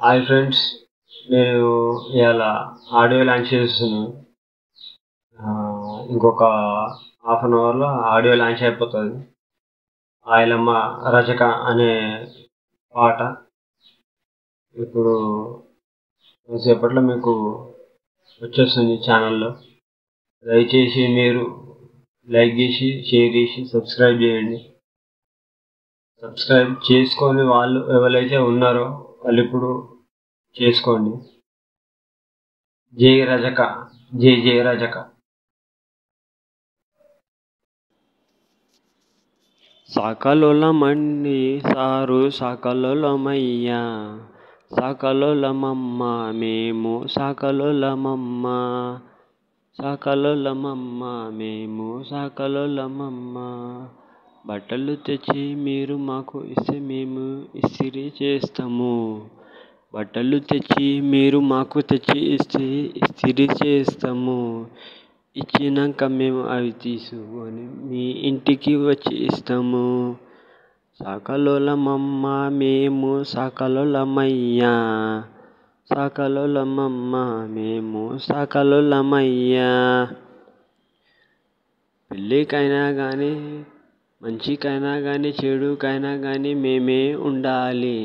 Hi friends నేను ఇవాళ audio launch చేస్తున్నాను. ఇంకొక హాఫ్ అన్ అవర్లో ఆడియో లాంచ్ అయిపోతుంది. ఆయలమ్మ రచక అనే పాట. ఇప్పుడు కొద్దిసేపట్లో మీకు వచ్చేస్తుంది ఛానల్లో. దయచేసి మీరు లైక్ చేసి షేర్ చేసి సబ్స్క్రైబ్ చేయండి. సబ్స్క్రైబ్ చేసుకొని వాళ్ళు ఎవరైతే ఉన్నారో వాళ్ళు ఇప్పుడు చేసుకోండి. జై రజక జై జై రజక. సాకలోలమండి సారు సాకలోలమయ్యా. సాకలోలమమ్మ మేము సాకలోలమమ్మ. సాకలోలమమ్మ మేము సాకలోలమమ్మ. బట్టలు తెచ్చి మీరు మాకు ఇస్తే మేము ఇస్త్రీ చేస్తాము. బట్టలు తెచ్చి మీరు మాకు తెచ్చి ఇస్తే ఇస్త్రీ చేస్తాము. ఇచ్చినాక మేము అవి తీసుకొని మీ ఇంటికి వచ్చి ఇస్తాము. సాకలోలమమ్మ మేము సాకలోలమయ్యా సాకలోలమమ్మ మేము సాకలోలమయ్యా పెళ్ళికైనా కానీ మంచికైనా కానీ చెడుకైనా కానీ మేమే ఉండాలి.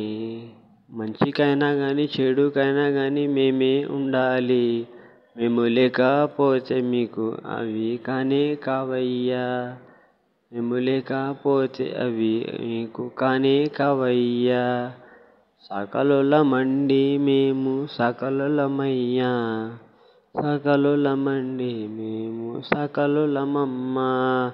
మంచికైనా కానీ చెడుకైనా కానీ మేమే ఉండాలి. మేము లేకపోతే మీకు అవి కానే కావయ్యా. మేము లేకపోతే అవి మీకు కానే కావయ్యా. సకలులమండి మేము సకలులమయ్యా. సకలులమండి మేము సకలులమమ్మా.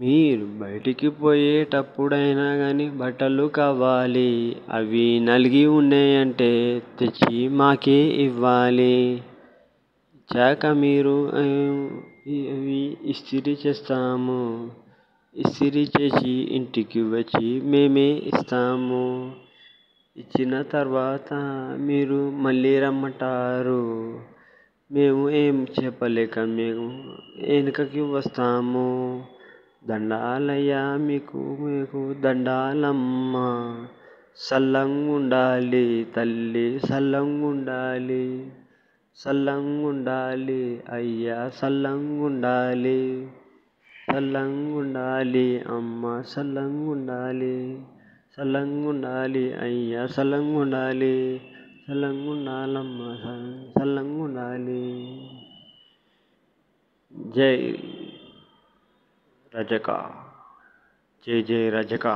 మీరు బయటికి పోయేటప్పుడైనా కానీ బట్టలు కావాలి. అవి నలిగి ఉన్నాయంటే తెచ్చి మాకే ఇవ్వాలి. ఇచ్చాక మీరు అవి ఇస్త్రీ చేస్తాము. ఇస్త్రీ చేసి ఇంటికి వచ్చి మేమే ఇస్తాము. ఇచ్చిన తర్వాత మీరు మళ్ళీ రమ్మంటారు. మేము ఏం చెప్పలేక మేము వెనుకకి వస్తాము. దండాలయ్యా మీకు మీకు దండాలమ్మ. సల్లంగుండాలి తల్లి సల్లంగుండాలి సల్లంగుండాలి అయ్యా సల్లంగుండాలి సల్లంగుండాలి అమ్మ సల్లంగుండాలి సల్లంగుండాలి అయ్యా సల్లంగుండాలి సల్లంగుండాలమ్మ సల్లంగుండాలి. జై రజక జై జై రజక